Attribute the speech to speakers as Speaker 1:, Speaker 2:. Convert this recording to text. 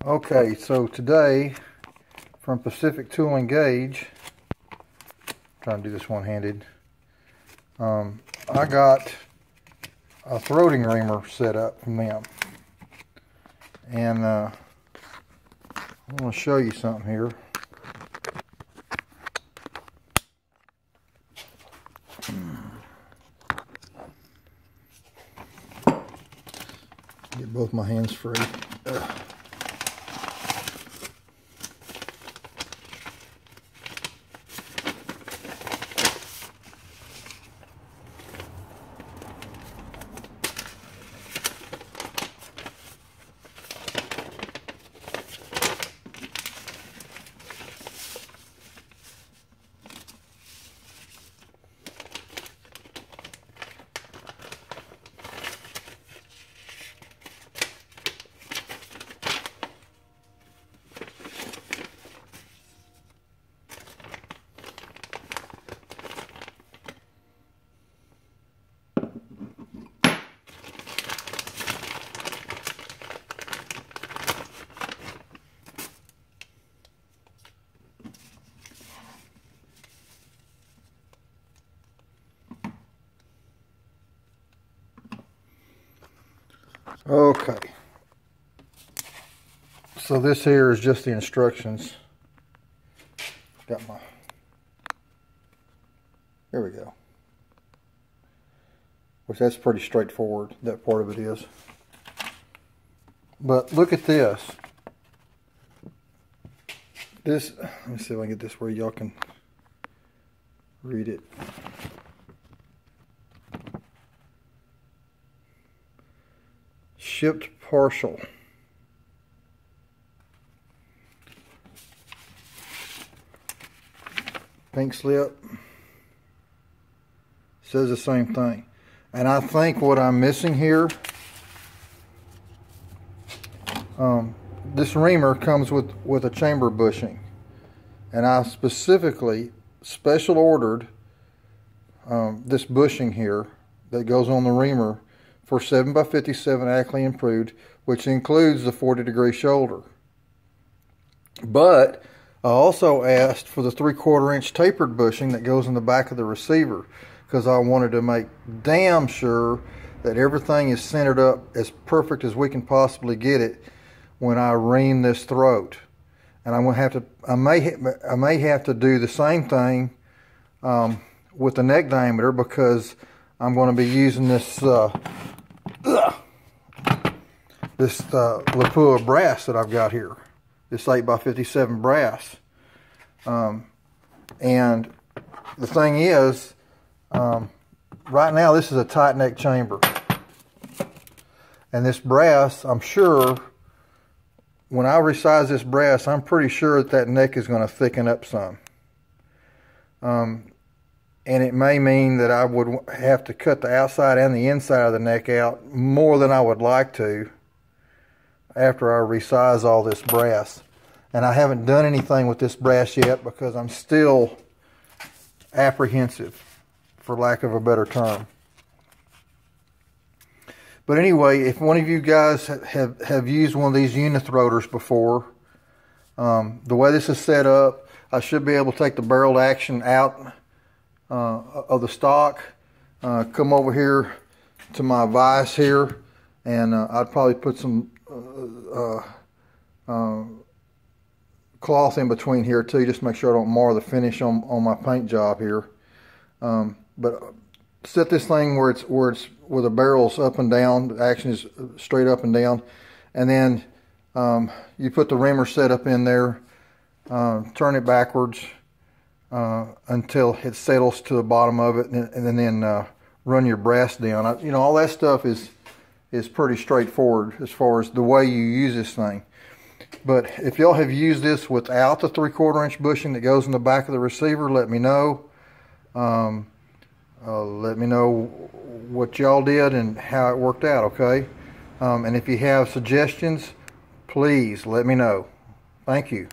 Speaker 1: Okay, so today from Pacific Tool and Gauge, trying to do this one-handed, um, I got a throating reamer set up from them. And uh, I'm going to show you something here. Get both my hands free. Ugh. Okay. So this here is just the instructions. Got my, there we go. Which that's pretty straightforward, that part of it is. But look at this. This, let me see if I can get this where y'all can read it. Shipped partial. Pink slip says the same thing. And I think what I'm missing here, um, this reamer comes with, with a chamber bushing. And I specifically special ordered um, this bushing here that goes on the reamer for 7x57 Ackley Improved, which includes the 40 degree shoulder. But I also asked for the 3 quarter inch tapered bushing that goes in the back of the receiver because I wanted to make damn sure that everything is centered up as perfect as we can possibly get it when I ream this throat. And I'm to have to, I may, I may have to do the same thing um, with the neck diameter because I'm going to be using this uh, this uh, Lapua brass that I've got here, this 8x57 brass. Um, and the thing is, um, right now this is a tight neck chamber. And this brass, I'm sure, when I resize this brass, I'm pretty sure that that neck is going to thicken up some. Um, and it may mean that I would have to cut the outside and the inside of the neck out more than I would like to after I resize all this brass. And I haven't done anything with this brass yet because I'm still apprehensive, for lack of a better term. But anyway, if one of you guys have, have used one of these Unithroaters before, um, the way this is set up, I should be able to take the barrel action out of the stock, uh, come over here to my vise here, and uh, I'd probably put some cloth in between here too, just make sure I don't mar the finish on, on my paint job here. Um, but set this thing where it's where it's where the barrel's up and down, the action is straight up and down, and then um, you put the reamer set up in there, uh, turn it backwards, uh, until it settles to the bottom of it, and, and then uh, run your brass down. I, you know, all that stuff is is pretty straightforward as far as the way you use this thing. But if y'all have used this without the three quarter inch bushing that goes in the back of the receiver, let me know. Um, uh, let me know what y'all did and how it worked out, okay? Um, and if you have suggestions, please let me know. Thank you.